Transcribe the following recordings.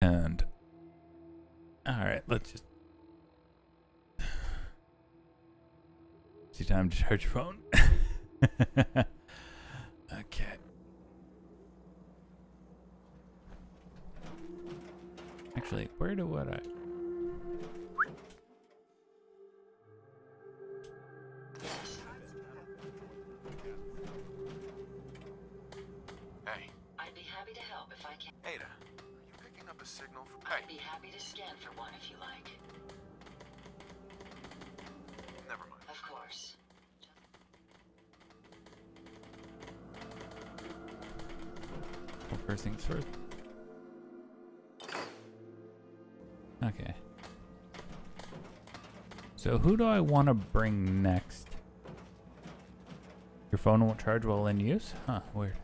And all right, let's just see time to charge your phone. okay. Actually, where do what I? Picking up a signal from... I'd be happy to scan for one if you like. Never mind. Of course. First things first. Okay. So who do I want to bring next? Your phone won't charge while in use? Huh, weird.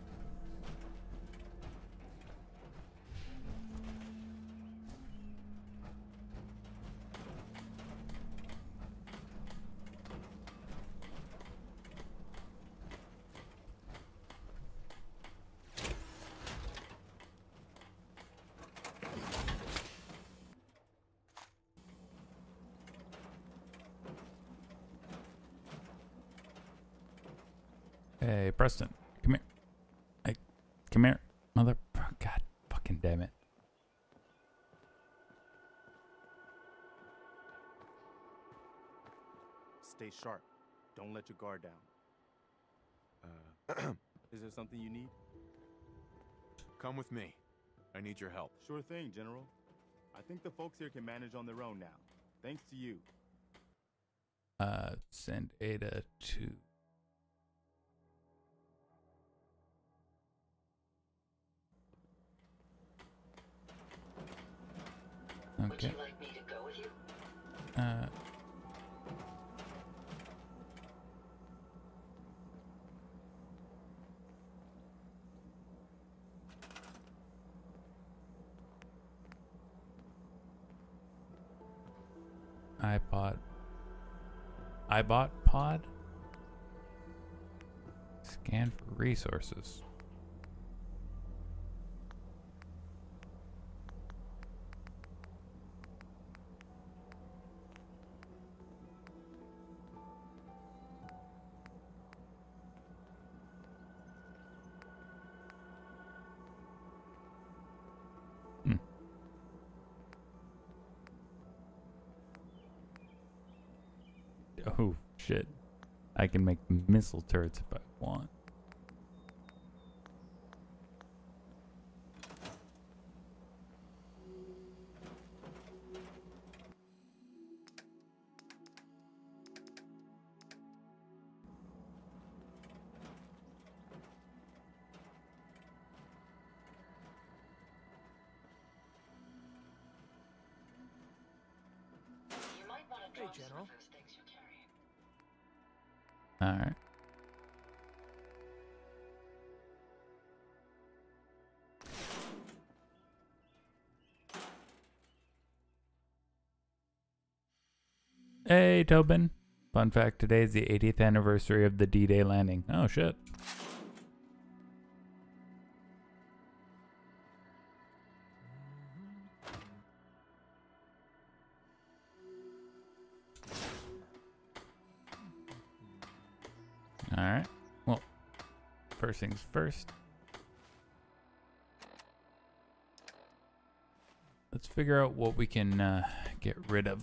Hey, Preston, come here. Hey, come here, mother. God, fucking damn it. Stay sharp. Don't let your guard down. Uh, is there something you need? Come with me. I need your help. Sure thing, General. I think the folks here can manage on their own now. Thanks to you. Uh, send Ada to. Would Okay. you like me to go with you? Uh. iPod. iBot pod? Scan for resources. Can make missile turrets if I want. Tobin. Fun fact today is the 80th anniversary of the D Day landing. Oh, shit. Alright. Well, first things first. Let's figure out what we can uh, get rid of.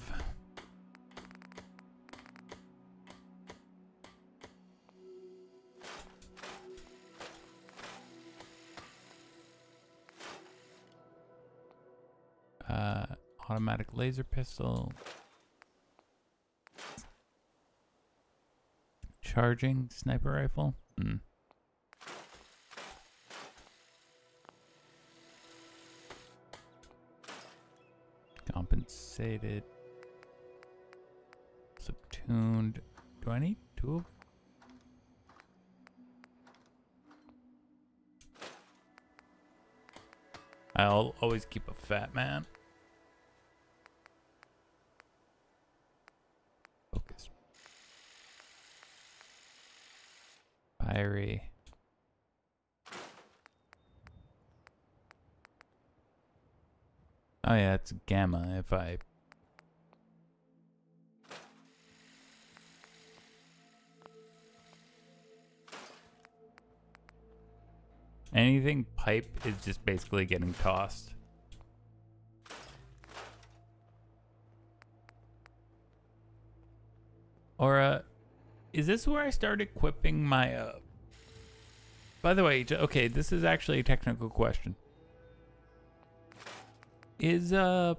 Automatic laser pistol. Charging sniper rifle. Hmm. Compensated. Subtuned. Do I need two of I'll always keep a fat man. Focus. Fiery. Oh yeah, it's gamma if I Anything pipe is just basically getting tossed. Uh is this where I start equipping my uh By the way, okay, this is actually a technical question. Is uh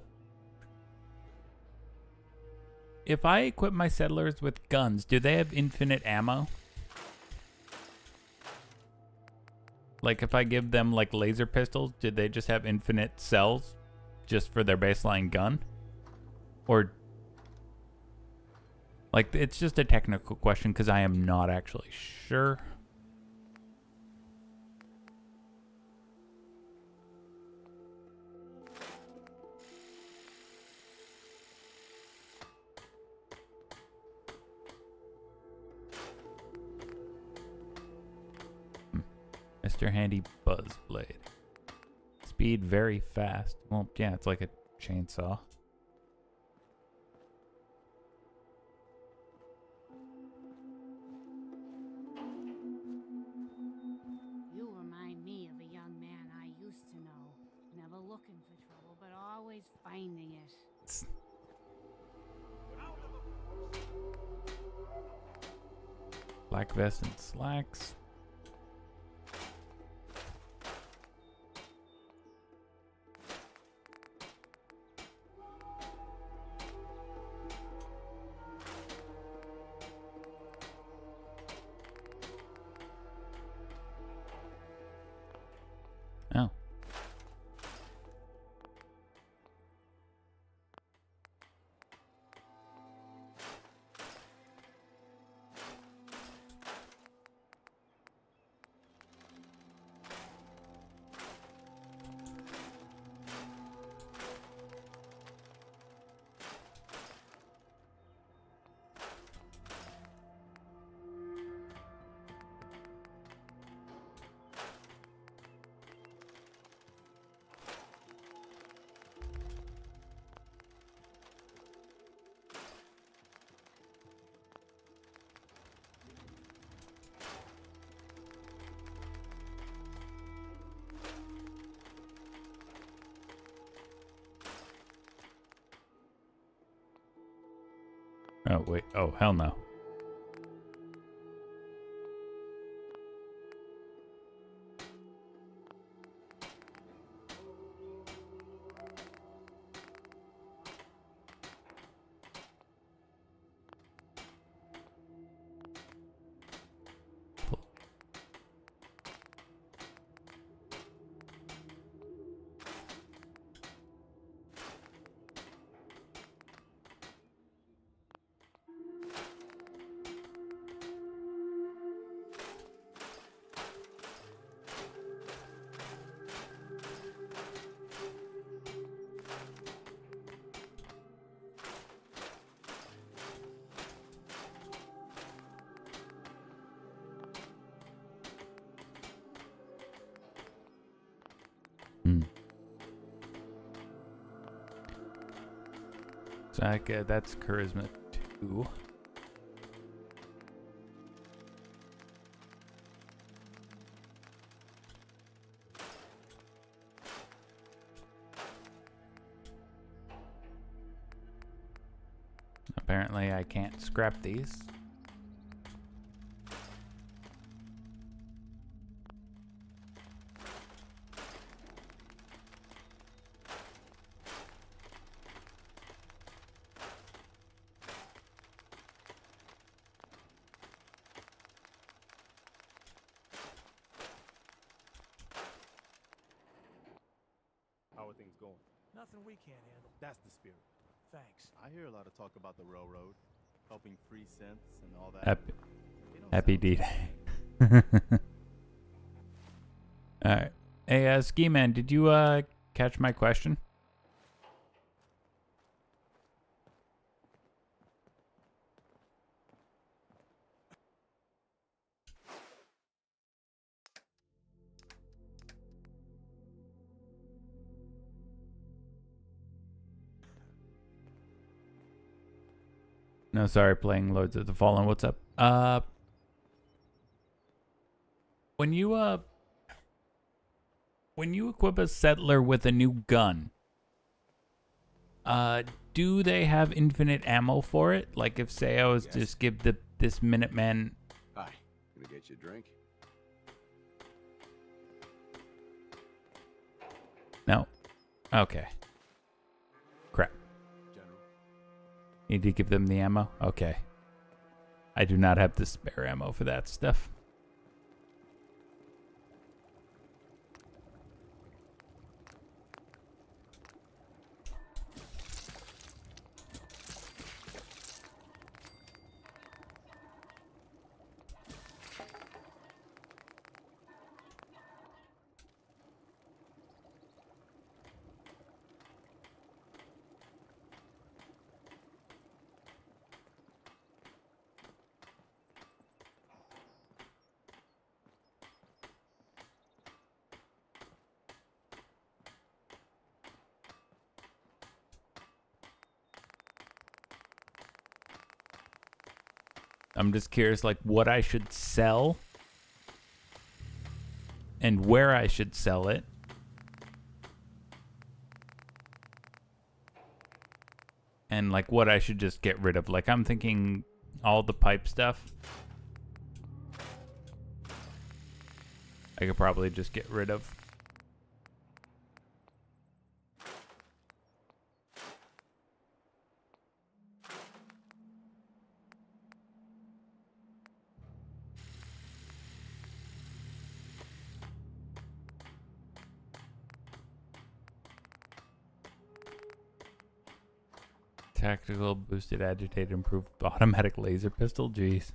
if I equip my settlers with guns, do they have infinite ammo? Like if I give them like laser pistols, did they just have infinite cells just for their baseline gun? Or like it's just a technical question because I am not actually sure. Mr. Handy Buzz Blade. Speed very fast. Well, yeah, it's like a chainsaw. You remind me of a young man I used to know. Never looking for trouble, but always finding it. Black vest and slacks. Oh, wait. Oh, hell no. That, uh, that's charisma two. Apparently I can't scrap these. How are things going? Nothing we can't handle. That's the spirit. Thanks. I hear a lot of talk about the railroad, helping free synths and all that. Happy, happy D Day. Alright. Hey, uh, Ski Man, did you uh, catch my question? No, sorry, playing Lords of the Fallen. What's up? Uh when you uh when you equip a settler with a new gun, uh do they have infinite ammo for it? Like if say I was Yes. just give the this Minuteman Hi. Gonna get you a drink? No. Okay. Need to give them the ammo? Okay. I do not have the spare ammo for that stuff. I'm just curious, like, what I should sell and where I should sell it. And, like, what I should just get rid of. Like, I'm thinking all the pipe stuff. I could probably just get rid of. Tactical boosted agitated improved automatic laser pistol. Jeez.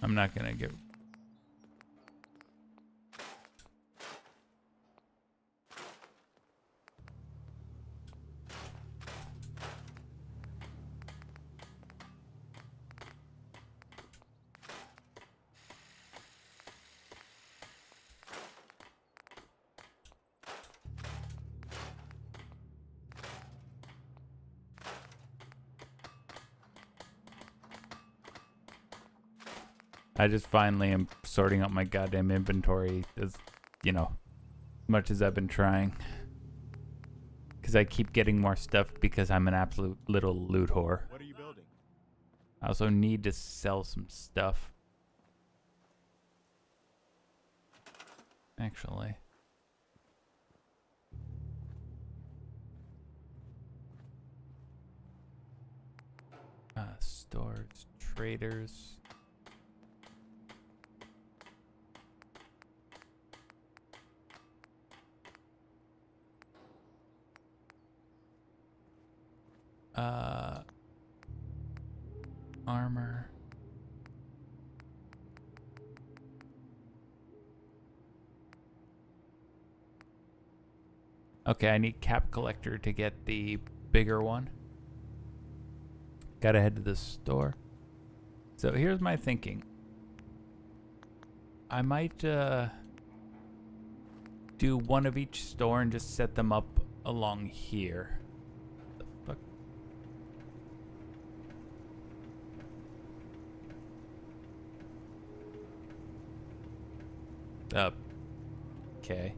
I'm not gonna get. I just finally am sorting out my goddamn inventory as, you know, much as I've been trying. Because I keep getting more stuff because I'm an absolute little loot whore. What are you building? I also need to sell some stuff. Actually. Uh, stores, traders. Uh, armor. Okay, I need cap collector to get the bigger one. Gotta head to the store. So here's my thinking. I might uh, do one of each store and just set them up along here. Uh, okay.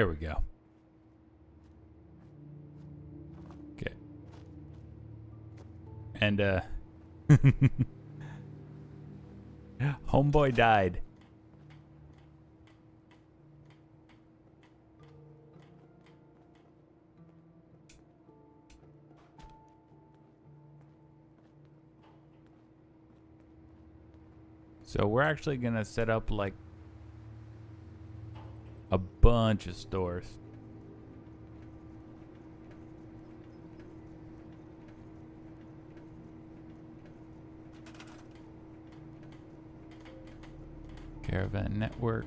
There we go. Okay. And, uh... Homeboy died. So we're actually going to set up like a bunch of stores. Caravan network.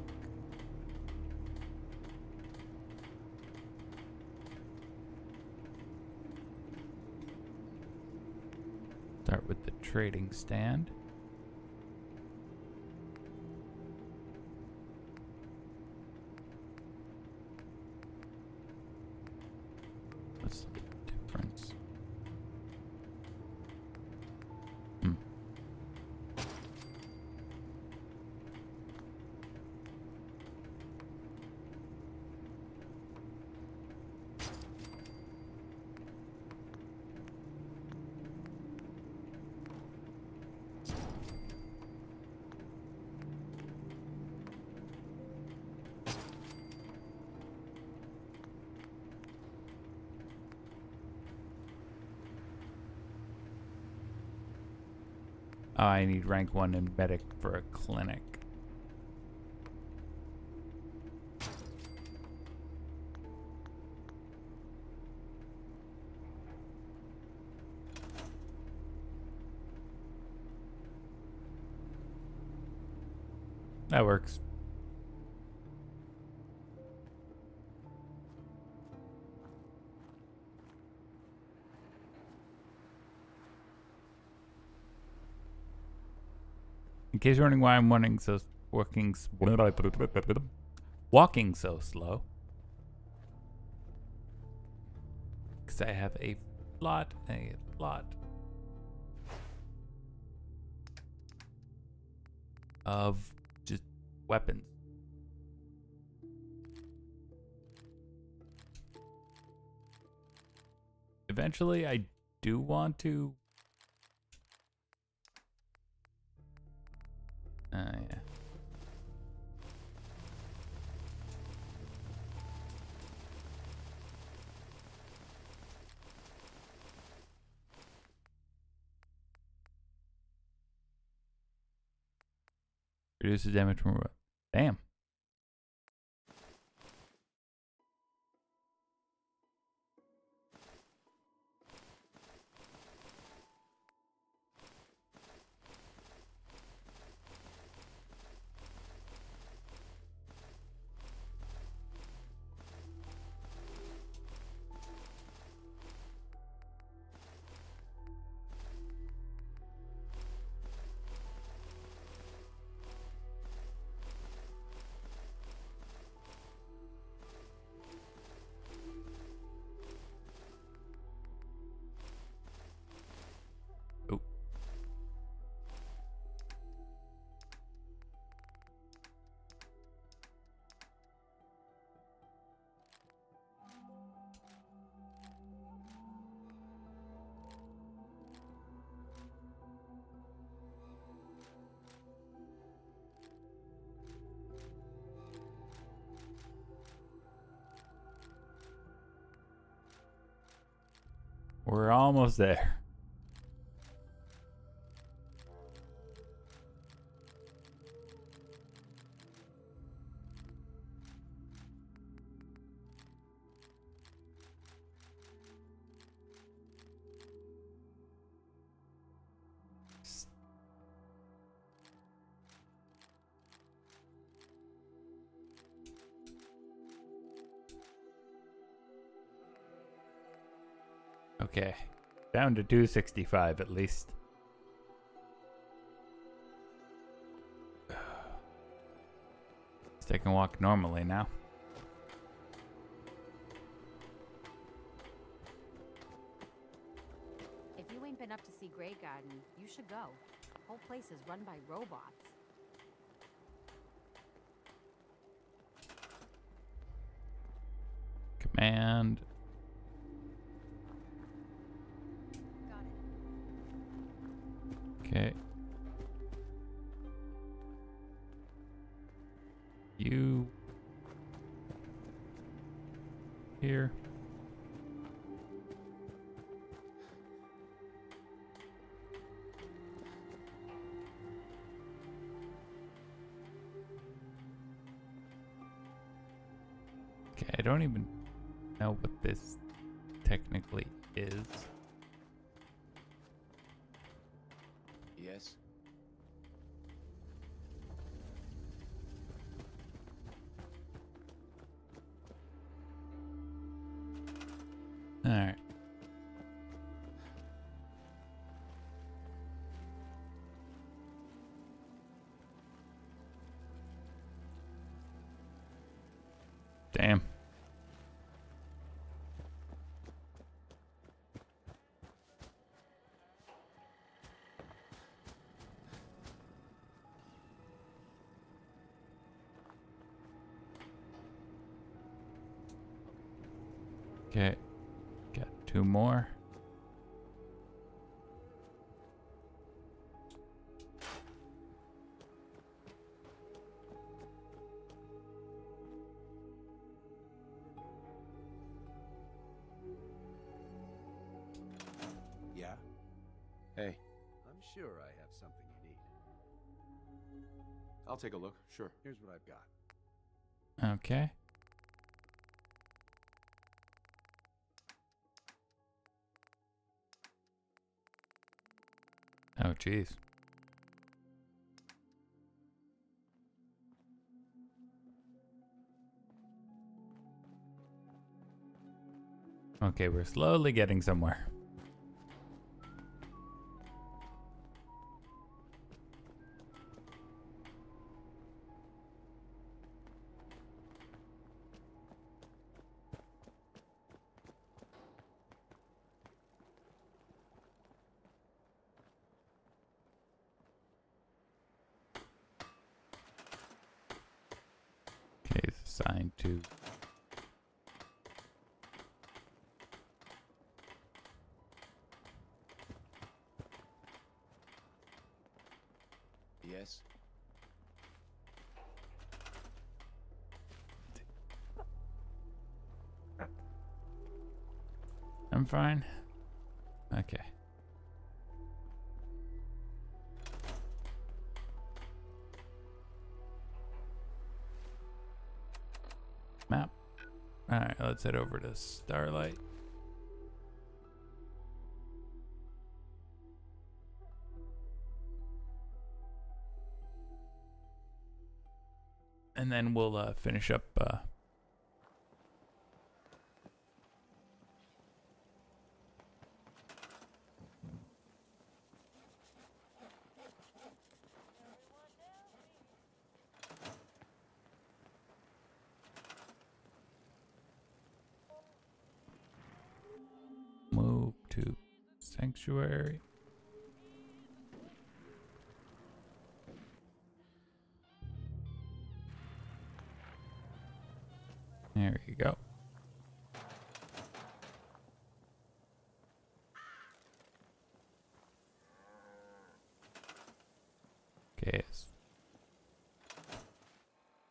Start with the trading stand. What's the difference? Hmm. Oh, I need rank one in medic for a clinic. That works. Case you're wondering why I'm running so walking walking so slow, because I have a lot, a lot of just weapons. Eventually, I do want to. Uh, yeah. Reduces damage from? Damn. We're almost there. Okay. Down to 265 at least. So I can walk normally now. If you ain't been up to see Graygarden, you should go. Whole place is run by robots. Command. Don't even know what this Okay. Got two more. Yeah? Hey. I'm sure I have something you need. I'll take a look, sure. Here's what I've got. Okay. Jeez. Okay, we're slowly getting somewhere. Let's head over to Starlight. And then we'll uh, finish up uh, move to sanctuary. There you go. Okay.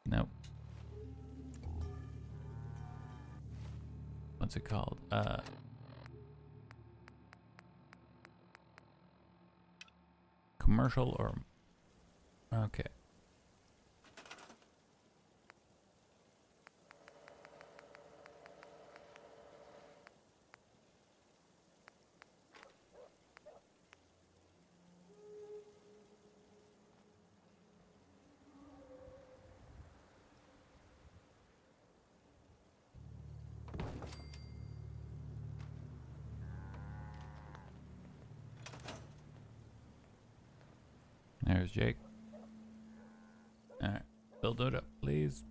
Nope. What's it called? Uh commercial or okay There's Jake. Alright. Build it up, please.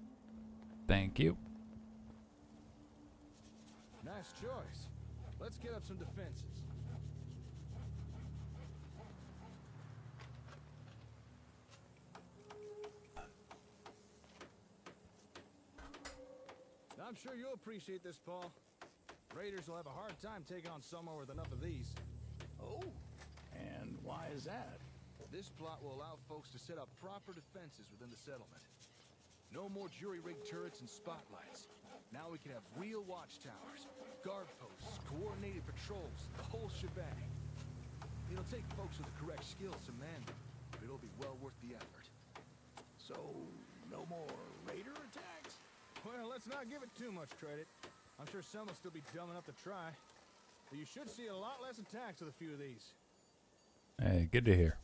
Thank you. Nice choice. Let's get up some defenses. I'm sure you'll appreciate this, Paul. Raiders will have a hard time taking on somewhere with enough of these. Oh, and why is that? This plot will allow folks to set up proper defenses within the settlement. No more jury-rigged turrets and spotlights. Now we can have real watchtowers, guard posts, coordinated patrols, the whole shebang. It'll take folks with the correct skills to man them, but it'll be well worth the effort. So, no more raider attacks? Well, let's not give it too much credit. I'm sure some will still be dumb enough to try. But you should see a lot less attacks with a few of these. Hey, good to hear.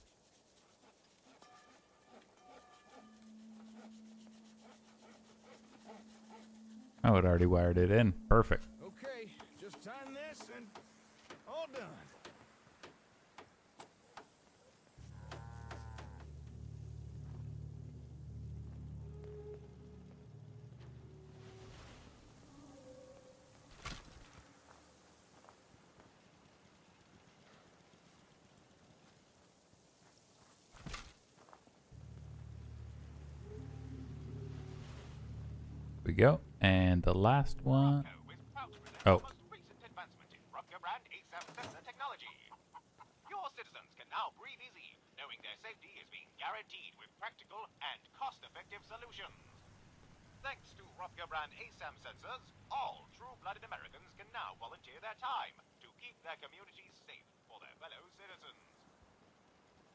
Oh, it already wired it in. Perfect. Okay, just time this and all done. Practical and cost-effective solutions. Oh. Thanks to RobCo brand ASAM sensors, all true-blooded Americans can now volunteer their time to keep their communities safe for their fellow citizens.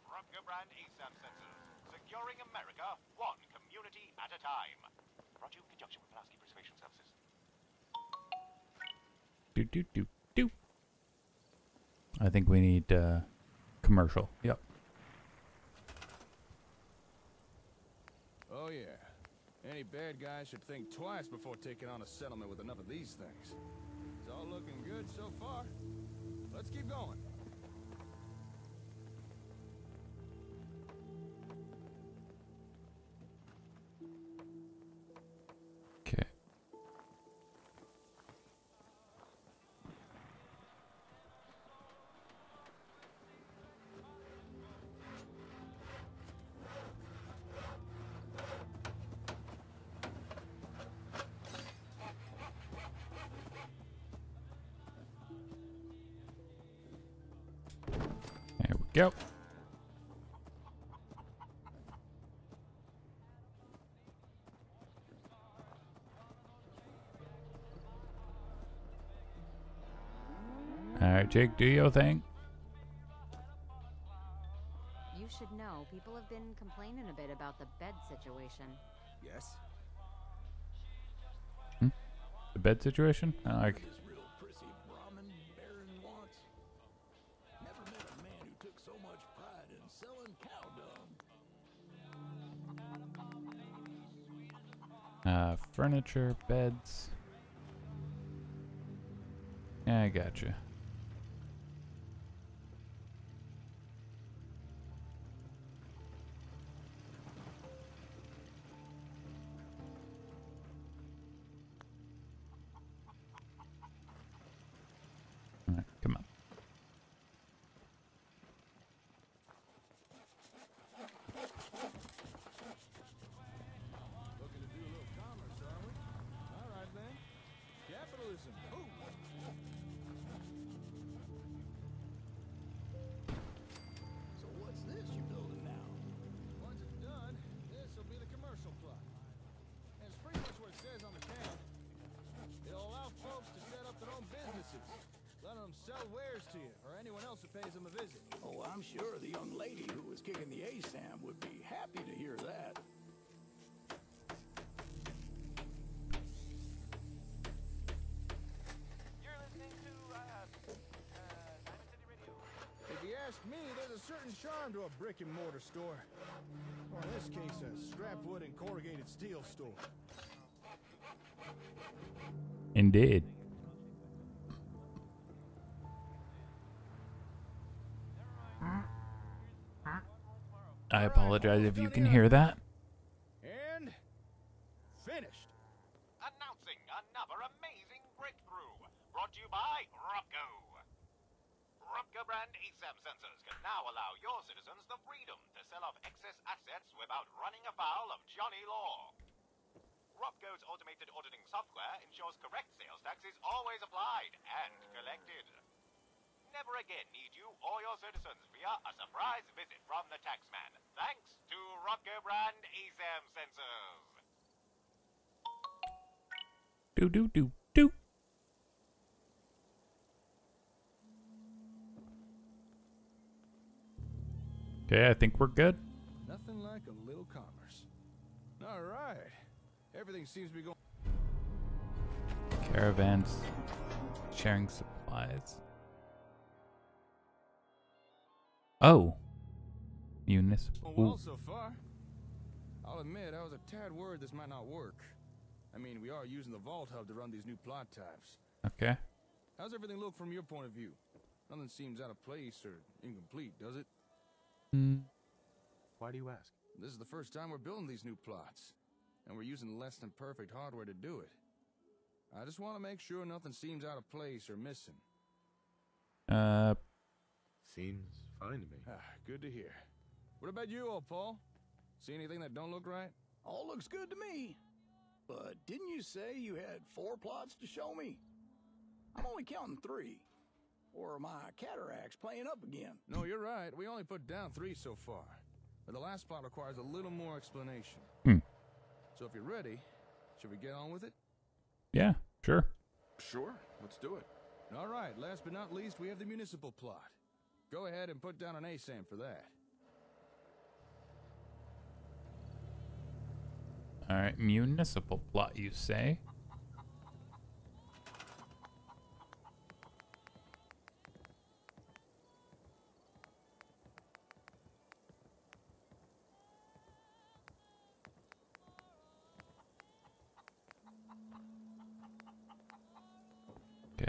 RobCo brand ASAM sensors, securing America one community at a time. Brought to you in conjunction with Pulaski Preservation Services. do do do do. I think we need uh, commercial. Yep. Oh yeah. Any bad guy should think twice before taking on a settlement with enough of these things. It's all looking good so far. Let's keep going. Go. All right, Jake, do your thing. You should know, people have been complaining a bit about the bed situation. Yes? Hmm? The bed situation? I like. Uh, furniture, beds. Yeah, I gotcha. Charm to a brick and mortar store. Or in this case, a scrap wood and corrugated steel store. Indeed. I apologize if you can hear that. And finished. Announcing another amazing breakthrough. Brought to you by RobCo. RobCo brand ASAM sensors can now allow your citizens the freedom to sell off excess assets without running afoul of Johnny Law. RobCo's automated auditing software ensures correct sales tax is always applied and collected. Never again need you or your citizens fear a surprise visit from the taxman, thanks to RobCo brand ASAM sensors. Do do do Okay, I think we're good. Nothing like a little commerce. All right. Everything seems to be going. Caravans sharing supplies. Oh. Municipal. Well, so far. I'll admit, I was a tad worried this might not work. I mean, we are using the Vault Hub to run these new plot types. Okay. How's everything look from your point of view? Nothing seems out of place or incomplete, does it? Hmm. Why do you ask? This is the first time we're building these new plots, and we're using less than perfect hardware to do it. I just want to make sure nothing seems out of place or missing. Uh, Seems fine to me. Ah, good to hear. What about you, old Paul? See anything that don't look right? All looks good to me. But didn't you say you had four plots to show me? I'm only counting three. Or are my cataracts playing up again? No, you're right. We only put down three so far. But the last plot requires a little more explanation. Hmm. So if you're ready, should we get on with it? yeah, sure. Sure, let's do it. All right, last but not least, we have the municipal plot. Go ahead and put down an ASAM for that. All right, municipal plot, you say?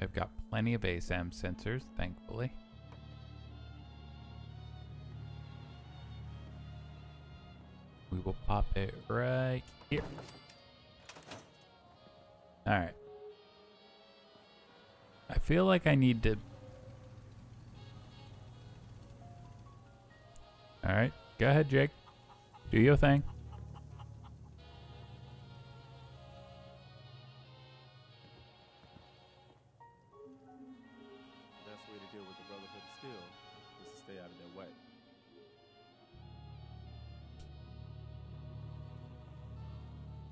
I've got plenty of ASAM sensors, thankfully. We will pop it right here. Alright. I feel like I need to... Alright, go ahead, Jake. Do your thing. Deal with the Brotherhood of Steel is to stay out of their way.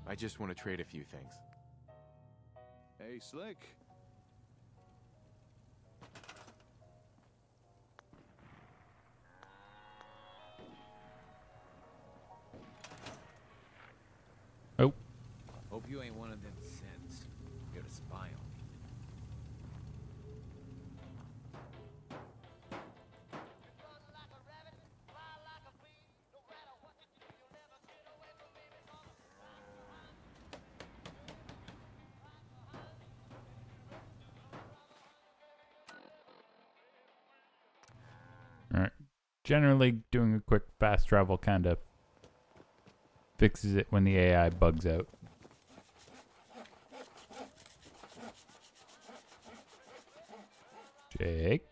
I just want to trade a few things. Hey, Slick. Oh, Hope you ain't Generally, doing a quick fast travel kind of fixes it when the AI bugs out. Jake.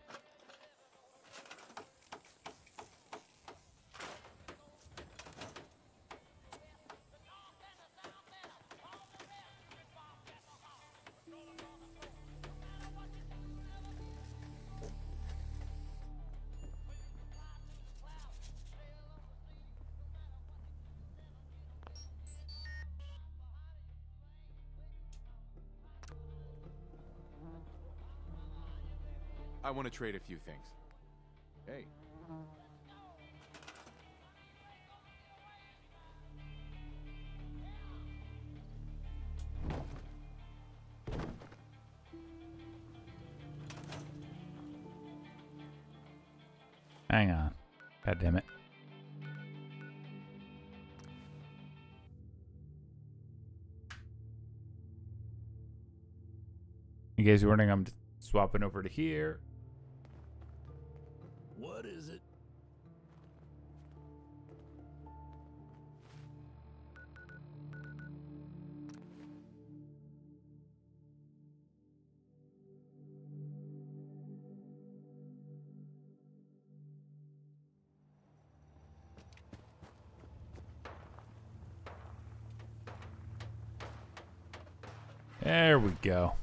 To trade a few things. Hey. Hang on. God damn it. In case You guys are wondering, I'm just swapping over to here. There we go.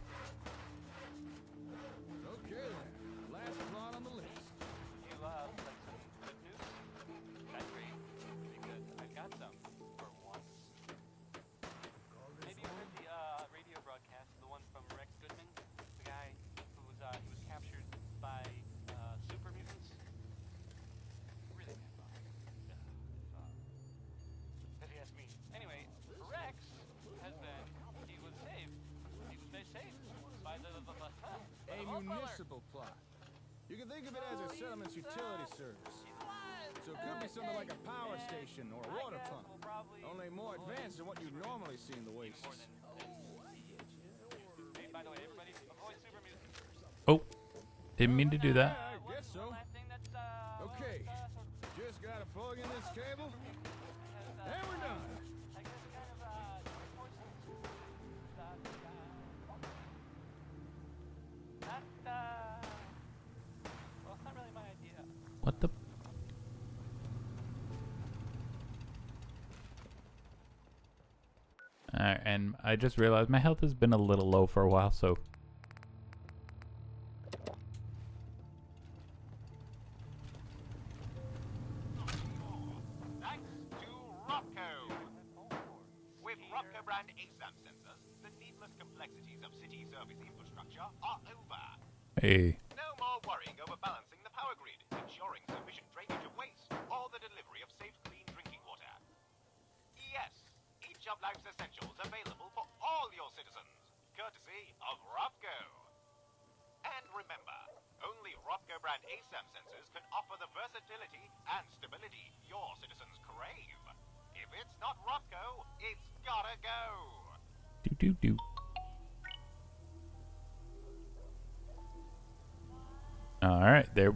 Didn't mean to do that. So. Okay, just gotta plug in this cable, and we're done. What the? And I just realized my health has been a little low for a while, so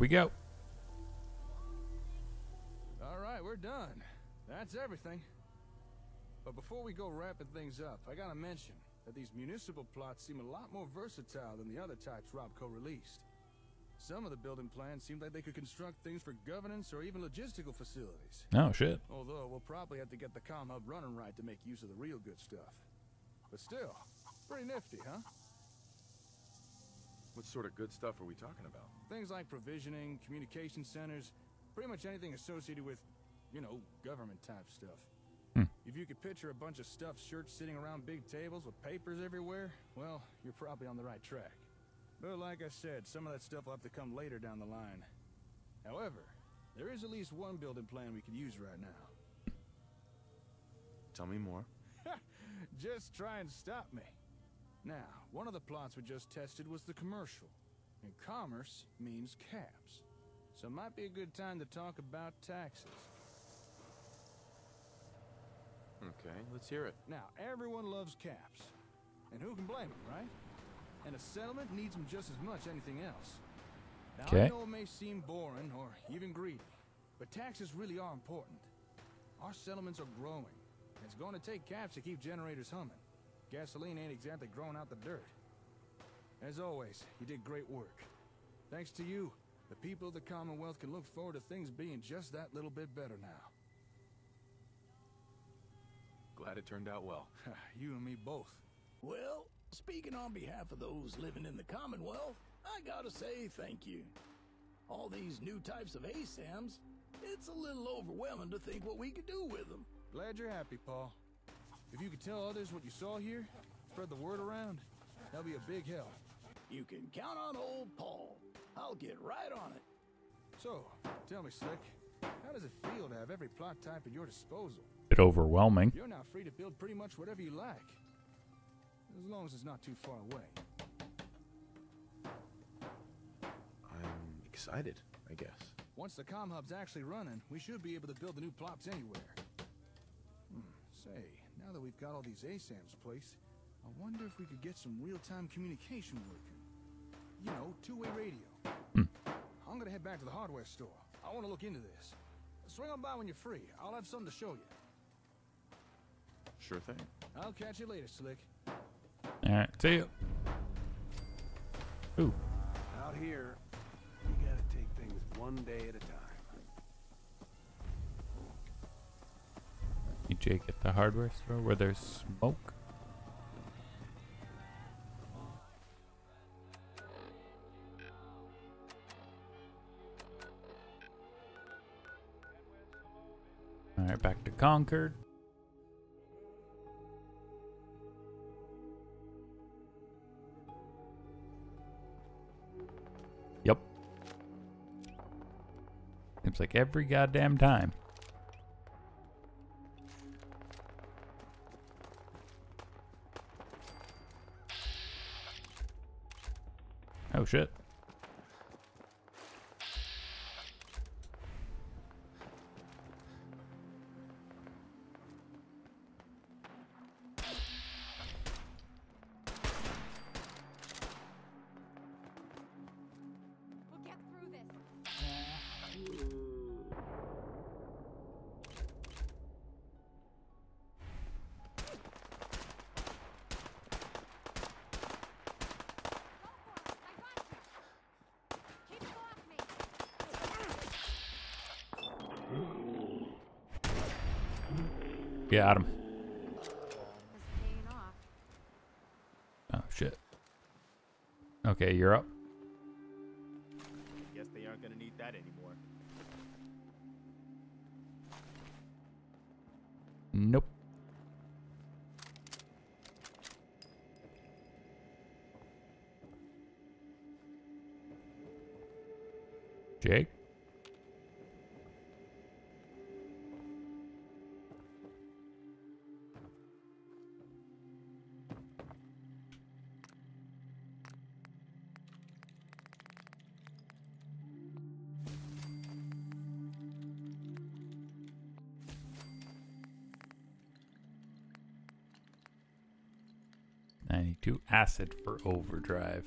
we go. All right, we're done. That's everything. But before we go wrapping things up, I gotta mention that these municipal plots seem a lot more versatile than the other types RobCo released. Some of the building plans seem like they could construct things for governance or even logistical facilities. Oh shit. Although we'll probably have to get the comm hub running right to make use of the real good stuff. But still, pretty nifty, huh? What sort of good stuff are we talking about? Things like provisioning, communication centers, pretty much anything associated with, you know, government type stuff. Hmm. If you could picture a bunch of stuffed shirts sitting around big tables with papers everywhere, well, you're probably on the right track. But like I said, some of that stuff will have to come later down the line. However, there is at least one building plan we could use right now. Tell me more. Just try and stop me. Now, one of the plots we just tested was the commercial. And commerce means caps. So it might be a good time to talk about taxes. Okay, let's hear it. Now, everyone loves caps. And who can blame them, right? And a settlement needs them just as much as anything else. Now, I Okay. know it may seem boring or even greedy, but taxes really are important. Our settlements are growing. and It's going to take caps to keep generators humming. Gasoline ain't exactly growing out the dirt. As always, you did great work. Thanks to you, the people of the Commonwealth can look forward to things being just that little bit better now. Glad it turned out well. you and me both. Well, speaking on behalf of those living in the Commonwealth, I gotta say thank you. All these new types of ASAMs, it's a little overwhelming to think what we could do with them. Glad you're happy, Paul. If you could tell others what you saw here, spread the word around, that'll be a big help. You can count on old Paul. I'll get right on it. So, tell me, Slick, how does it feel to have every plot type at your disposal? Bit overwhelming. You're now free to build pretty much whatever you like. As long as it's not too far away. I'm excited, I guess. Once the comm hub's actually running, we should be able to build the new plots anywhere. Hmm, say, now that we've got all these ASAMs placed, I wonder if we could get some real-time communication working. You know, two-way radio. Hmm. I'm gonna head back to the hardware store. I want to look into this. Swing on by when you're free. I'll have something to show you. Sure thing. I'll catch you later, Slick. Alright, see you. Ooh. Out here, you gotta take things one day at a time. Jake at the hardware store where there's smoke. Alright, back to Concord. Yep. Seems like every goddamn time. Shit. Got him. Oh shit. Okay, you're up. Ninety-two acid for overdrive.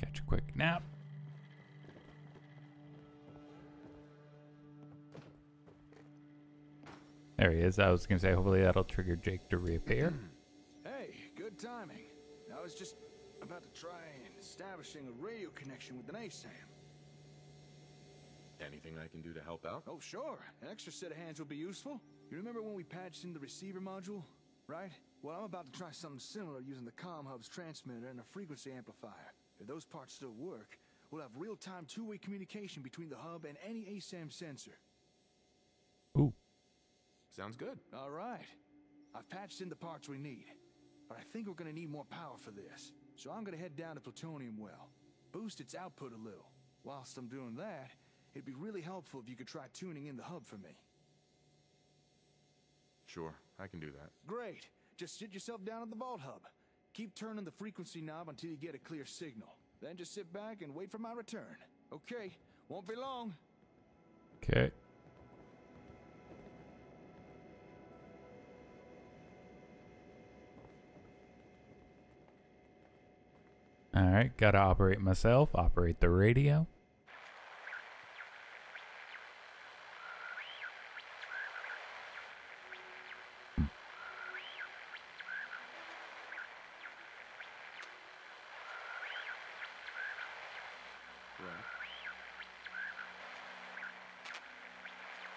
Catch a quick nap. There he is. I was gonna say, hopefully that'll trigger Jake to reappear. establishing a radio connection with an ASAM. Anything I can do to help out? Oh, sure. An extra set of hands will be useful. You remember when we patched in the receiver module? Right? Well, I'm about to try something similar using the comm hub's transmitter and a frequency amplifier. If those parts still work, we'll have real-time two-way communication between the hub and any ASAM sensor. Ooh. Sounds good. All right. I've patched in the parts we need, but I think we're gonna need more power for this. So I'm gonna head down to Plutonium Well, boost its output a little. Whilst I'm doing that, it'd be really helpful if you could try tuning in the hub for me. Sure, I can do that. Great. Just sit yourself down at the vault hub. Keep turning the frequency knob until you get a clear signal. Then just sit back and wait for my return. Okay, won't be long. Okay. All right, gotta operate myself. Operate the radio.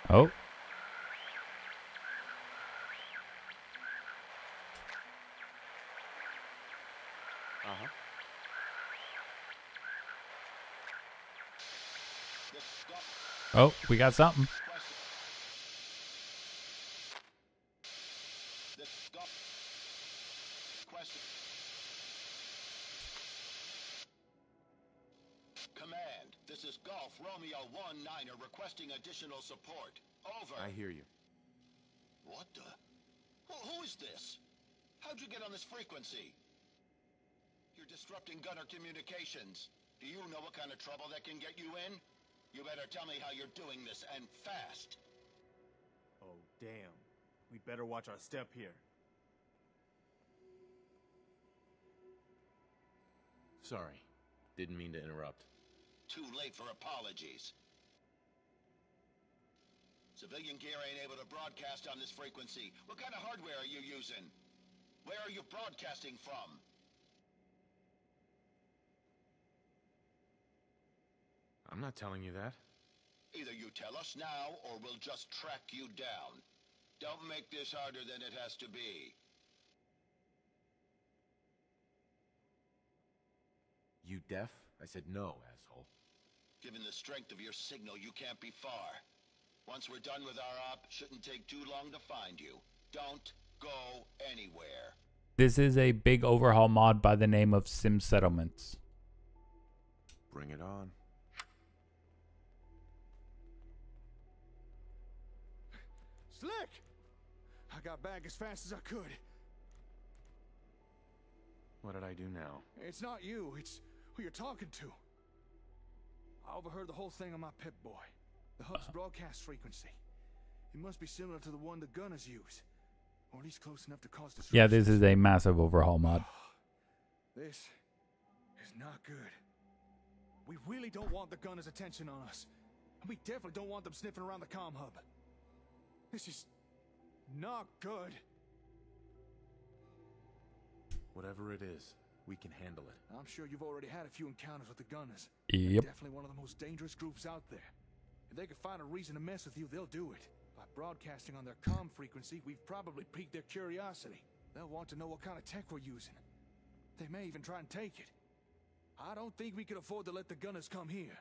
Oh, Uh-huh. Oh, we got something. Command, this is Golf Romeo 1 Niner requesting additional support. Over. I hear you. What the? Who, who is this? How'd you get on this frequency? You're disrupting gunner communications. Do you know what kind of trouble that can get you in? You better tell me how you're doing this, and fast. Oh, damn. We better watch our step here. Sorry. Didn't mean to interrupt. Too late for apologies. Civilian gear ain't able to broadcast on this frequency. What kind of hardware are you using? Where are you broadcasting from? I'm not telling you that. Either you tell us now, or we'll just track you down. Don't make this harder than it has to be. You deaf? I said no, asshole. Given the strength of your signal, you can't be far. Once we're done with our op, shouldn't take too long to find you. Don't go anywhere. This is a big overhaul mod by the name of Sim Settlements. Bring it on. Slick! I got back as fast as I could. What did I do now? It's not you, it's who you're talking to. I overheard the whole thing on my Pip Boy. The hub's uh-huh. broadcast frequency. It must be similar to the one the gunners use. Or at least close enough to cause disruption. Yeah, this is a massive overhaul mod. This is not good. We really don't want the gunners' attention on us. And we definitely don't want them sniffing around the comm hub. This is not good. Whatever it is, we can handle it. I'm sure you've already had a few encounters with the gunners. Yep. Definitely one of the most dangerous groups out there. If they could find a reason to mess with you, they'll do it. By broadcasting on their comm frequency, we've probably piqued their curiosity. They'll want to know what kind of tech we're using. They may even try and take it. I don't think we can afford to let the gunners come here.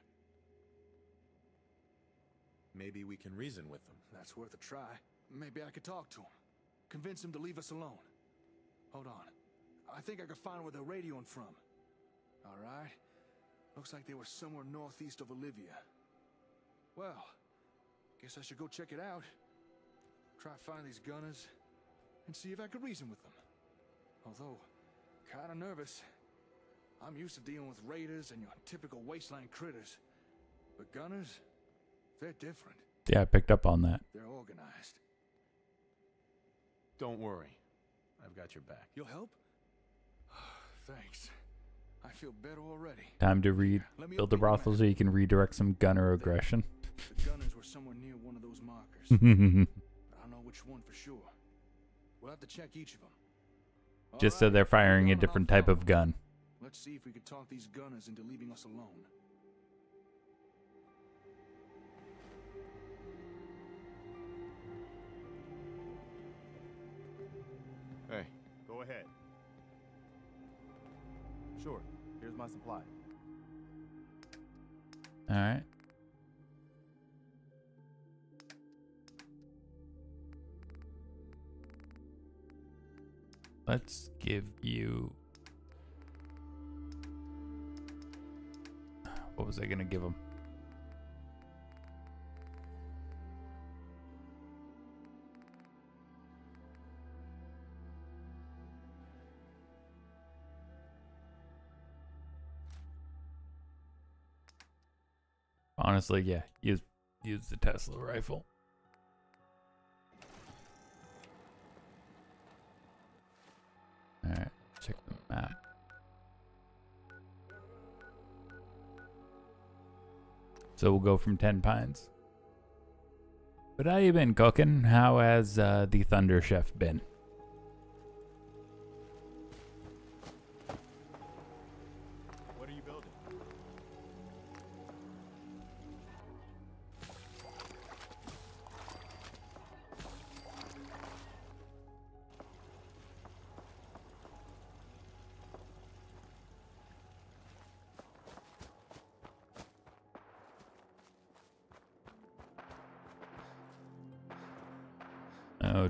Maybe we can reason with them. That's worth a try. Maybe I could talk to them. Convince them to leave us alone. Hold on. I think I could find where they're radioing from. All right. Looks like they were somewhere northeast of Olivia. Well, guess I should go check it out. Try to find these gunners and see if I could reason with them. Although, kinda nervous. I'm used to dealing with raiders and your typical wasteland critters. But gunners, they're different. Yeah, I picked up on that. They're organized. Don't worry. I've got your back. You'll help? Thanks. I feel better already. Time to read Let me build a brothel so you can redirect some gunner aggression. The gunners were somewhere near one of those markers. I don't know which one for sure. We'll have to check each of them. All Just so right, they're firing a different type of gun. Let's see if we can talk these gunners into leaving us alone. Hey, Go ahead. Sure. Here's my supply. All right. Let's give you. What was I gonna give him? Honestly, yeah, use use the Tesla rifle. All right, check the map. So we'll go from Ten Pines. But how you been cooking? How has uh, the Thunder Chef been?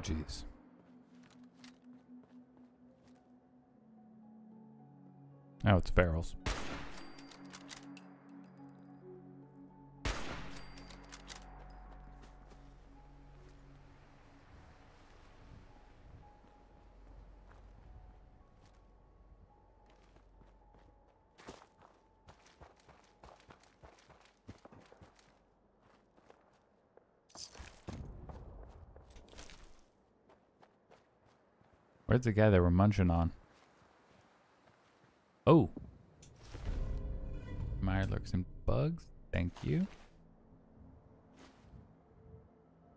Jeez. Oh, it's barrels. Where's the guy that we're munching on? Oh. Mirelurks and bugs. Thank you.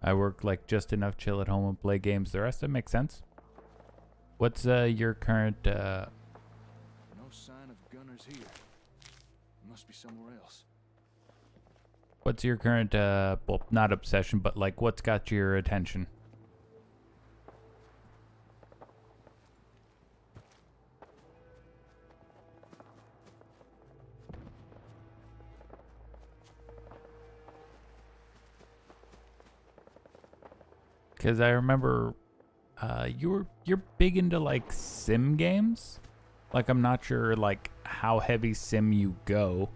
I work like just enough chill at home and play games. The rest of it makes sense. What's uh, your current uh, No sign of gunners here. Must be somewhere else. what's your current uh well not obsession but like what's got your attention? Because I remember uh, you're you're big into like sim games. Like I'm not sure like how heavy sim you go.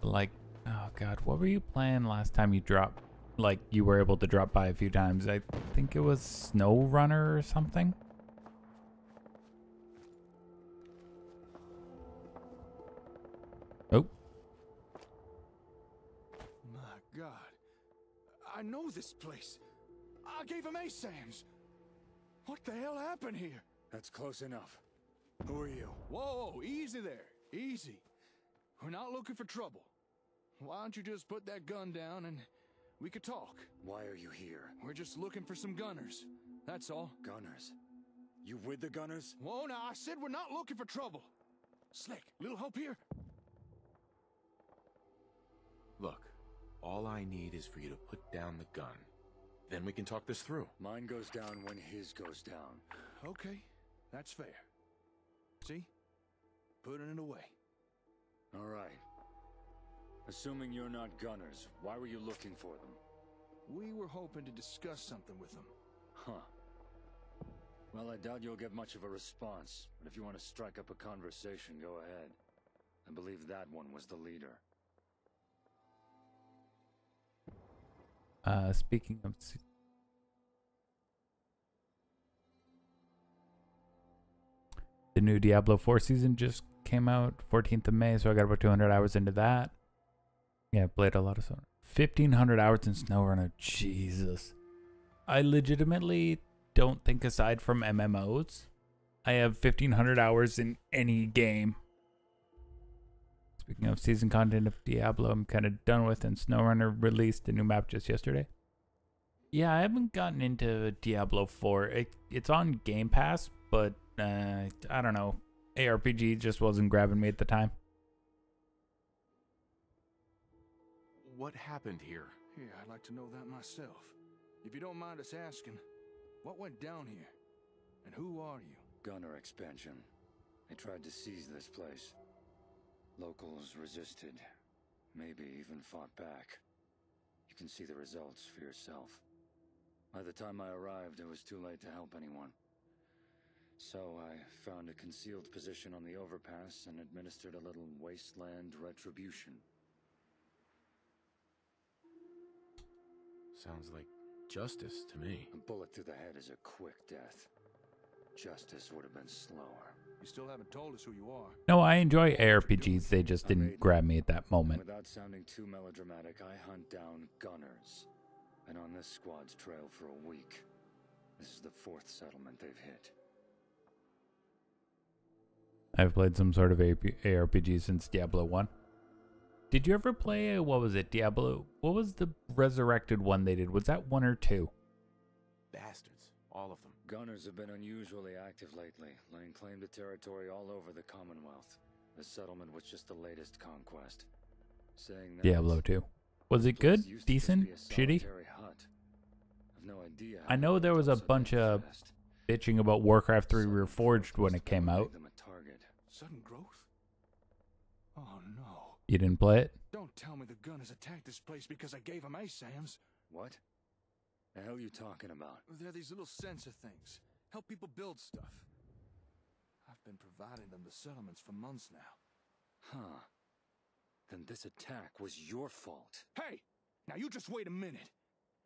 But, like, oh god, what were you playing last time you dropped? Like you were able to drop by a few times. I think it was SnowRunner or something. Oh, My God. I know this place. I gave him ASAMs. What the hell happened here? That's close enough. Who are you? Whoa, easy there. Easy. We're not looking for trouble. Why don't you just put that gun down and we could talk? Why are you here? We're just looking for some gunners. That's all. Gunners. You with the gunners? Whoa, now I said we're not looking for trouble. Slick, little help here? Look, all I need is for you to put down the gun. Then we can talk this through. Mine goes down when his goes down. Okay, that's fair. See? Putting it away. All right. Assuming you're not gunners, why were you looking for them? We were hoping to discuss something with them. Huh. Well, I doubt you'll get much of a response, but if you want to strike up a conversation, go ahead. I believe that one was the leader. Uh, speaking of. The new Diablo 4 season just came out 14th of May, so I got about 200 hours into that. Yeah, played a lot of Snow. 1500 hours in SnowRunner. Jesus. I legitimately don't think, aside from MMOs, I have 1500 hours in any game. Speaking of season content of Diablo, I'm kind of done with, and SnowRunner released a new map just yesterday. Yeah, I haven't gotten into Diablo 4. It, it's on Game Pass, but uh, I don't know. ARPG just wasn't grabbing me at the time. What happened here? Yeah, I'd like to know that myself. If you don't mind us asking, what went down here? And who are you? Gunner expansion. They tried to seize this place. Locals resisted. Maybe even fought back. You can see the results for yourself. By the time I arrived, it was too late to help anyone. So I found a concealed position on the overpass and administered a little wasteland retribution. Sounds like justice to me. A bullet through the head is a quick death. Justice would have been slower. You still haven't told us who you are. No, I enjoy ARPGs. They just didn't grab me at that moment. Without sounding too melodramatic, I hunt down gunners. Been on this squad's trail for a week. This is the fourth settlement they've hit. I've played some sort of ARPG since Diablo 1. Did you ever play, uh, what was it, Diablo? What was the resurrected one they did? Was that one or two? Bastards. All of them. Gunners have been unusually active lately, laying claim to territory all over the Commonwealth. The settlement was just the latest conquest. Saying that Diablo 2. Was it good? used to just Decent? Shitty? solitary hut. I've no idea I know there was a bunch of fast. bitching about Warcraft 3 Sudden Reforged when it came out. them a target. Sudden growth? Oh no. You didn't play it? Don't tell me the gunners attacked this place because I gave them ASAMs. What? The hell you talking about? They're these little sensor things. Help people build stuff. I've been providing them the settlements for months now. Huh. Then this attack was your fault. Hey! Now you just wait a minute.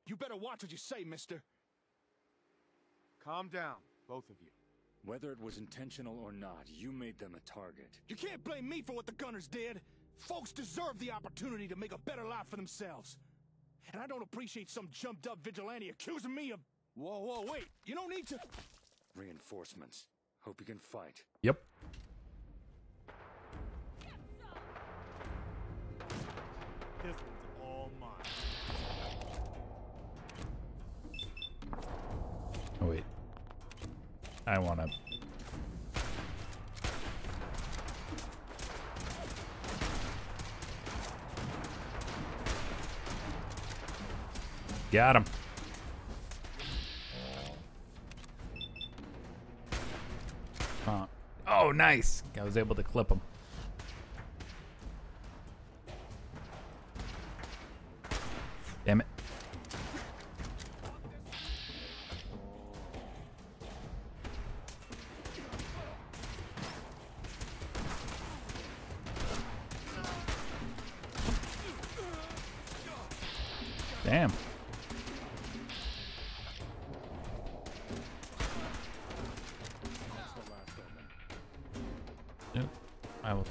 You better watch what you say, mister. Calm down, both of you. Whether it was intentional or not, you made them a target. You can't blame me for what the gunners did. Folks deserve the opportunity to make a better life for themselves. And I don't appreciate some jumped up vigilante accusing me of. Whoa, whoa, wait. You don't need to. Reinforcements. Hope you can fight. Yep. This one's all mine. Oh, wait. I want to. Got him. Huh. Oh, nice. I was able to clip him. Damn it. Damn.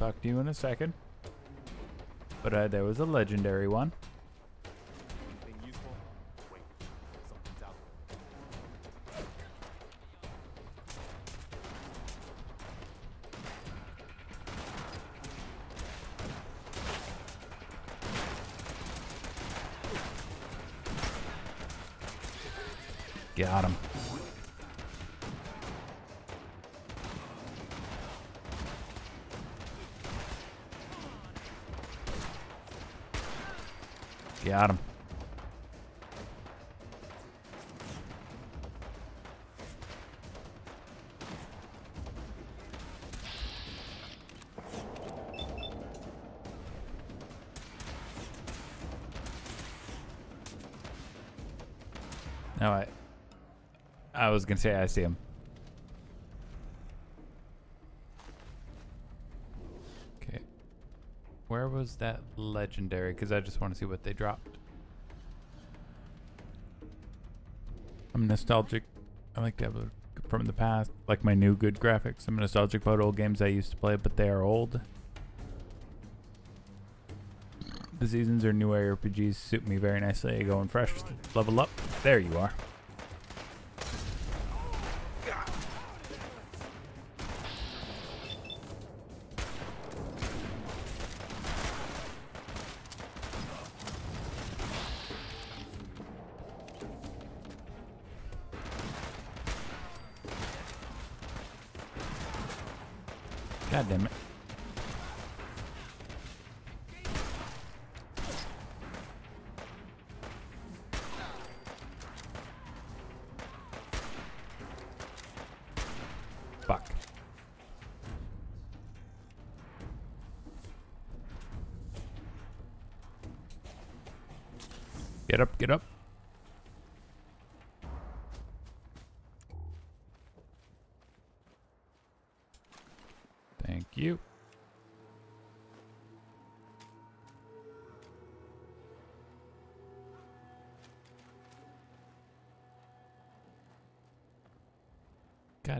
Talk to you in a second. But uh, there was a legendary one. Was gonna say I see him. Okay. Where was that legendary? Because I just want to see what they dropped. I'm nostalgic. I like to have a, from the past, like my new good graphics. I'm nostalgic about old games I used to play, but they are old. The seasons or new RPGs suit me very nicely. Going fresh, level up. There you are.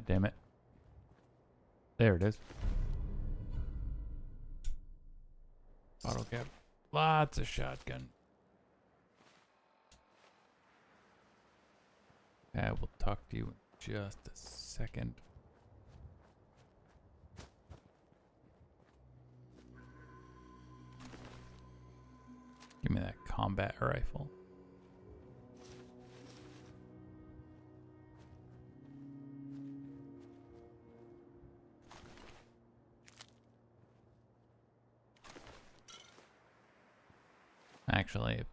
Damn it. There it is. Bottle cap. Lots of shotgun. I will talk to you in just a second. Give me that combat rifle. Actually,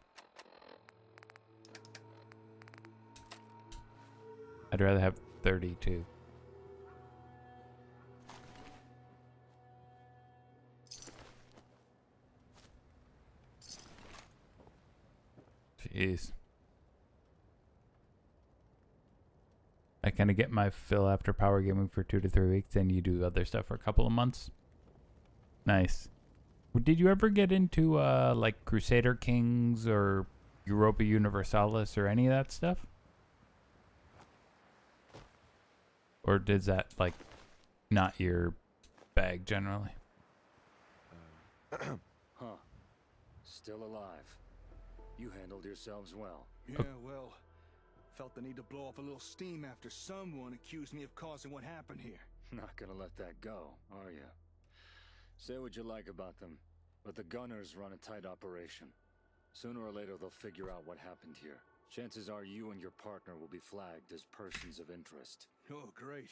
I'd rather have 32. Jeez. I kind of get my fill after power gaming for two to three weeks, and you do other stuff for a couple of months. Nice. Did you ever get into uh, like Crusader Kings or Europa Universalis or any of that stuff? Or does that like not your bag generally? Huh. Still alive. You handled yourselves well. Yeah, well, felt the need to blow off a little steam after someone accused me of causing what happened here. Not gonna let that go, are you? Say what you like about them, but the Gunners run a tight operation. Sooner or later, they'll figure out what happened here. Chances are you and your partner will be flagged as persons of interest. Oh, great.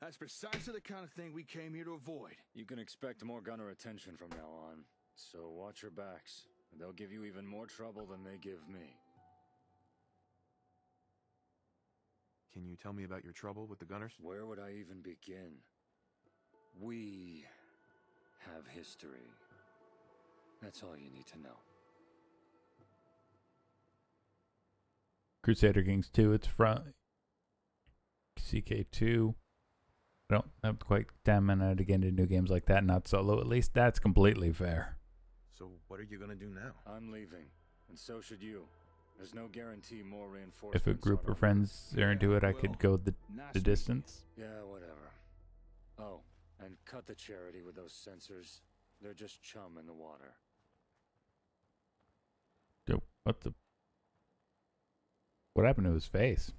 That's precisely the kind of thing we came here to avoid. You can expect more Gunner attention from now on, so watch your backs. They'll give you even more trouble than they give me. Can you tell me about your trouble with the Gunners? Where would I even begin? We have history. That's all you need to know. Crusader Kings 2, it's front. CK2. I don't have quite damn minute to get into new games like that, not solo at least. That's completely fair. So what are you gonna do now? I'm leaving, and so should you. There's no guarantee more reinforcements. If a group of friends are into it, I could go the the distance. Yeah, whatever. Oh, and cut the charity with those sensors. They're just chum in the water. Go. What the? What happened to his face?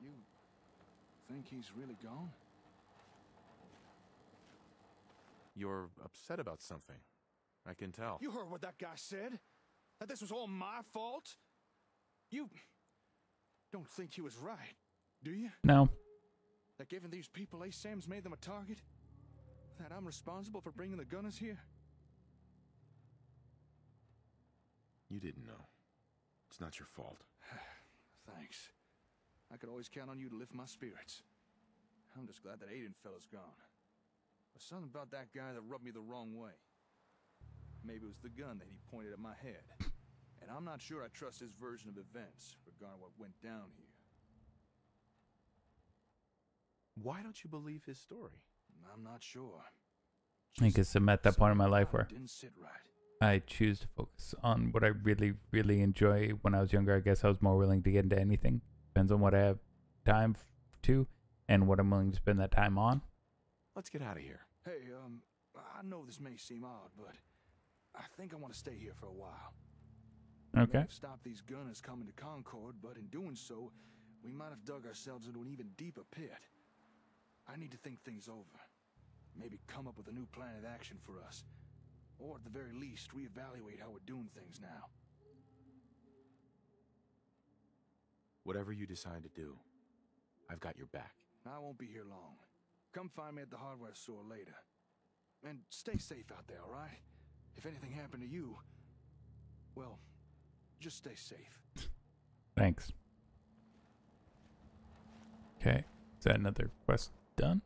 You think he's really gone? You're upset about something. I can tell. You heard what that guy said? That this was all my fault? You don't think he was right, do you? No. That giving these people ASAMs made them a target? That I'm responsible for bringing the gunners here? You didn't know. It's not your fault. Thanks. I could always count on you to lift my spirits. I'm just glad that Aiden fella's gone. There's something about that guy that rubbed me the wrong way. Maybe it was the gun that he pointed at my head. And I'm not sure I trust his version of events regarding what went down here. Why don't you believe his story? I'm not sure. I guess I'm at that point in my life where Didn't sit right. I choose to focus on what I really, really enjoy. When I was younger, I guess I was more willing to get into anything. Depends on what I have time to and what I'm willing to spend that time on. Let's get out of here. Hey, um, I know this may seem odd, but I think I want to stay here for a while. Okay. may have stopped these gunners coming to Concord, but in doing so, we might have dug ourselves into an even deeper pit. I need to think things over. Maybe come up with a new plan of action for us. Or at the very least, reevaluate how we're doing things now. Whatever you decide to do, I've got your back. I won't be here long. Come find me at the hardware store later. And stay safe out there, alright? If anything happened to you, well, just stay safe. Thanks. Okay. Is that another quest done?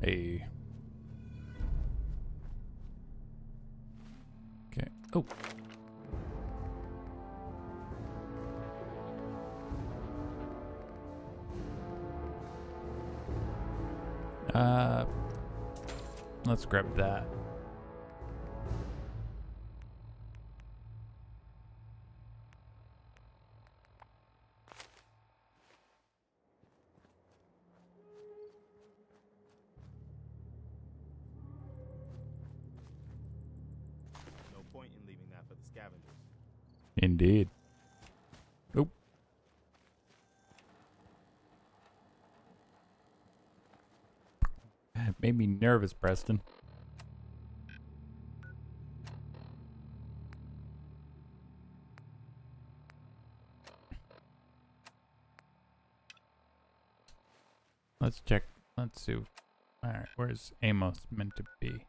Hey. Okay. Oh. Uh, let's grab that. Nervous, Preston. Let's check. Let's see. Alright, where's Amos meant to be?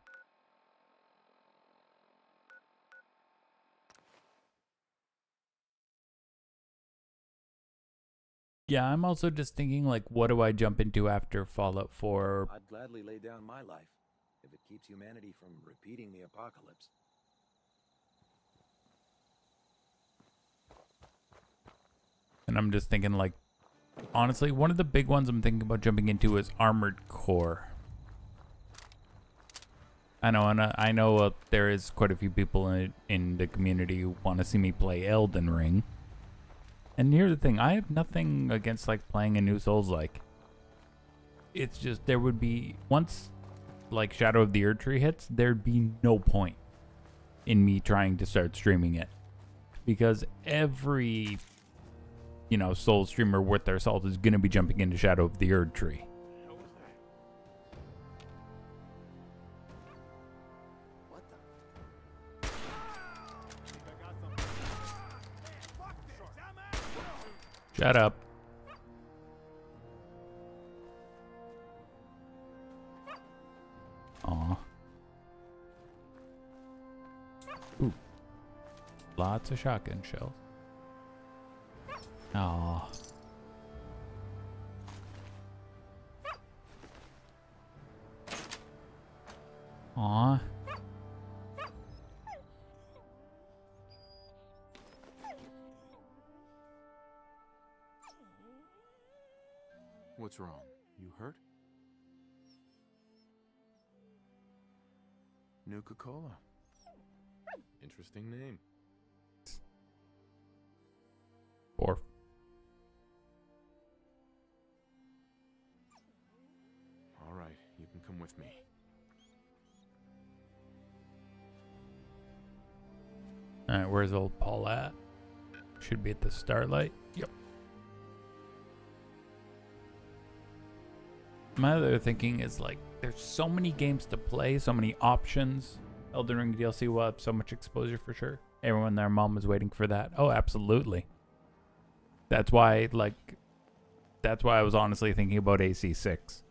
Yeah, I'm also just thinking like what do I jump into after Fallout 4? I'd gladly lay down my life if it keeps humanity from repeating the apocalypse. And I'm just thinking like honestly, one of the big ones I'm thinking about jumping into is Armored Core. I know, and I know uh, there is quite a few people in in the community who want to see me play Elden Ring. And here's the thing: I have nothing against like playing a new Souls like. It's just there would be once, like Shadow of the Erdtree hits, there'd be no point in me trying to start streaming it, because every, you know, Souls streamer worth their salt is gonna be jumping into Shadow of the Erdtree. Shut up. Aw. Ooh. Lots of shotgun shells. Aw. Aw. What's wrong? You hurt? Nuka Cola. Interesting name. Or All right, you can come with me. all right, where's old Paul at? Should be at the Starlight. Yep. My other thinking is like, there's so many games to play, so many options. Elden Ring DLC will have so much exposure for sure. Everyone their mom is waiting for that. Oh, absolutely. That's why, like, that's why I was honestly thinking about AC6.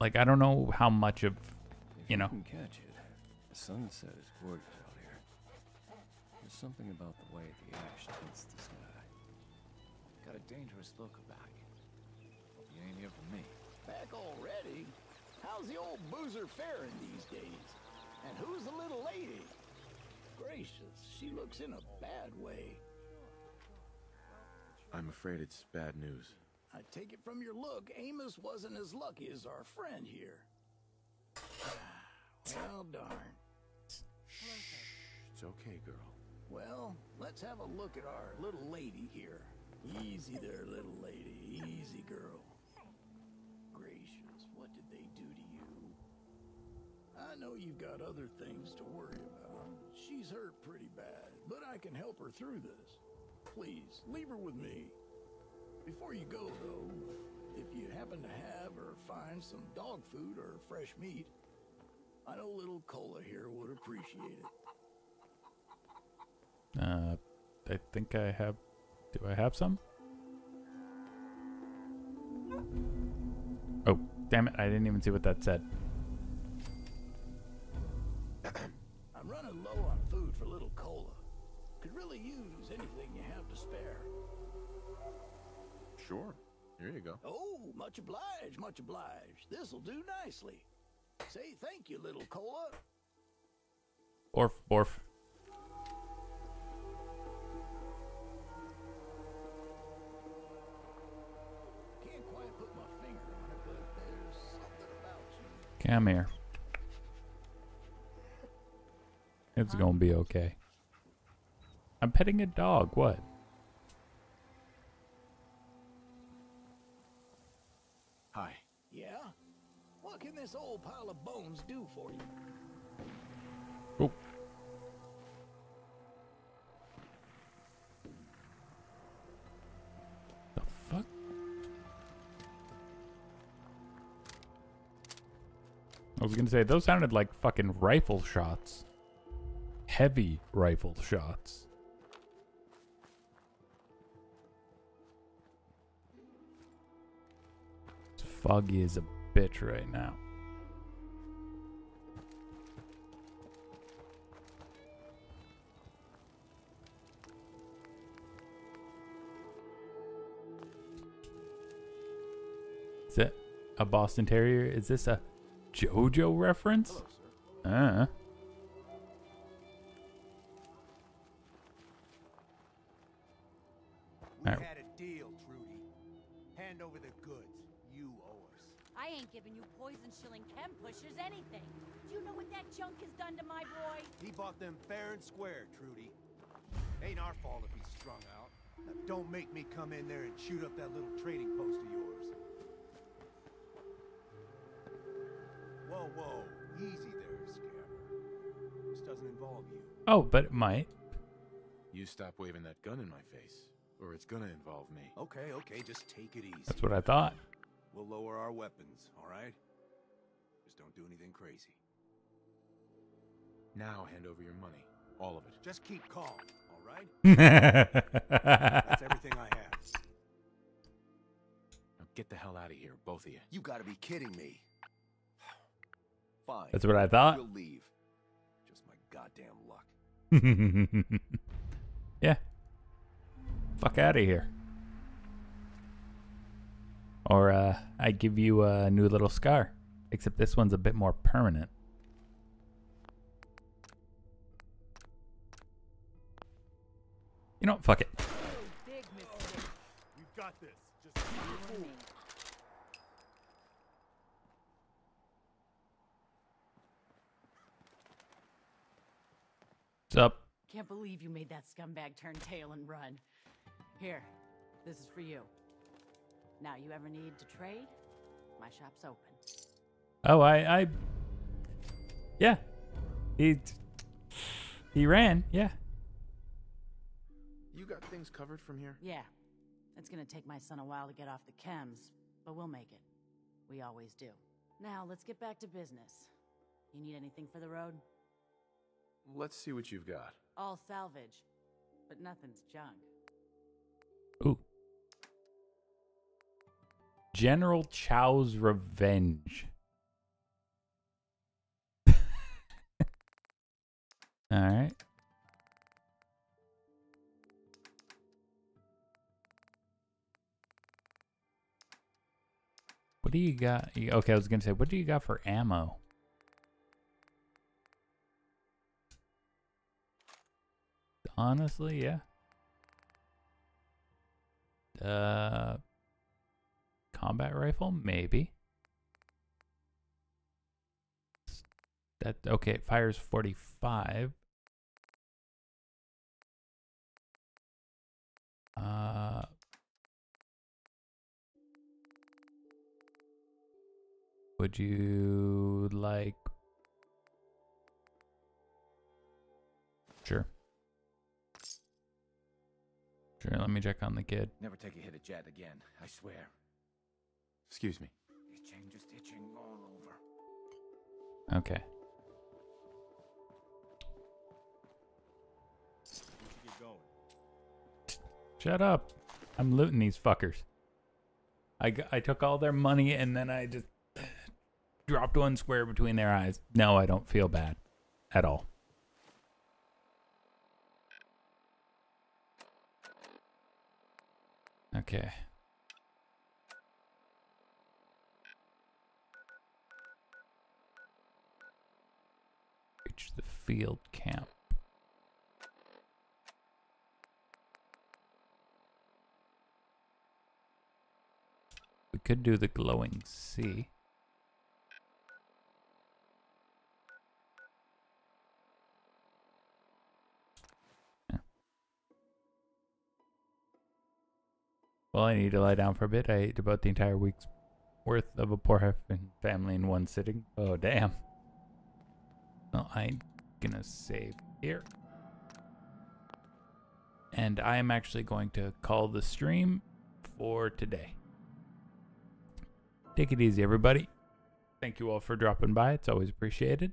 Like, I don't know how much of, you know, can catch it. The sunset is gorgeous out here. There's something about the way the ash tints the sky. Got a dangerous look about you. Ain't here for me. Back already? How's the old boozer faring these days? And who's the little lady? Gracious, she looks in a bad way. I'm afraid it's bad news. I take it from your look, Amos wasn't as lucky as our friend here. well, darn. Shh, It's okay, girl. Well, let's have a look at our little lady here. Easy there, little lady. Easy, girl. Gracious, what did they do to you? I know you've got other things to worry about. She's hurt pretty bad, but I can help her through this. Please, leave her with me. Before you go, though, if you happen to have or find some dog food or fresh meat, I know little Cola here would appreciate it. Uh, I think I have. Do I have some? Oh, damn it! I didn't even see what that said. Really use anything you have to spare. Sure. Here you go. Oh, much obliged, much obliged. This'll do nicely. Say thank you, little Cola. Orf, orf. Can't quite put my finger on it, but there's something about you. Come here. It's gonna be okay. I'm petting a dog. What? Hi. Yeah? What can this old pile of bones do for you? Oh. The fuck? I was gonna say those sounded like fucking rifle shots. Heavy rifle shots. Foggy as a bitch right now. Is it a Boston Terrier? Is this a JoJo reference? Uh. Alright. Ain't giving you poison shilling chem pushers anything. Do you know what that junk has done to my boy? He bought them fair and square, Trudy. Ain't our fault if he's strung out. Now don't make me come in there and shoot up that little trading post of yours. Whoa, whoa. Easy there, Scammer. This doesn't involve you. Oh, but it might. You stop waving that gun in my face, or it's gonna involve me. Okay, okay, just take it easy. That's what I thought. We'll lower our weapons, all right? Just don't do anything crazy. Now hand over your money. All of it. Just keep calm, all right? That's That's everything I have. Now get the hell out of here, both of you. You gotta be kidding me. Fine. That's what I thought. We'll leave. Just my goddamn luck. yeah. Fuck out of here. Or uh, I give you a new little scar. Except this one's a bit more permanent. You know, fuck it. What's up? Can't believe you made that scumbag turn tail and run. Here, this is for you. Now, you ever need to trade? My shop's open. Oh, I, I, yeah, he, he ran. Yeah. You got things covered from here? Yeah. It's gonna take my son a while to get off the chems, but we'll make it. We always do. Now, let's get back to business. You need anything for the road? Let's see what you've got. All salvage, but nothing's junk. General Chow's Revenge. All right. What do you got? Okay, I was gonna say, what do you got for ammo? Honestly, yeah. Uh, combat rifle, maybe. That okay? It fires forty-five. Uh. Would you like? Sure. Sure, let me check on the kid. Never take a hit at Jet again, I swear. Excuse me. Itching, just itching all over. Okay. Get going. Shut up. I'm looting these fuckers. I, I took all their money and then I just dropped one square between their eyes. No, I don't feel bad at all. Okay. Reach the field camp. We could do the glowing sea. Well, I need to lie down for a bit. I ate about the entire week's worth of a poor family in one sitting. Oh, damn. Well, I'm gonna save here. And I am actually going to call the stream for today. Take it easy, everybody. Thank you all for dropping by. It's always appreciated.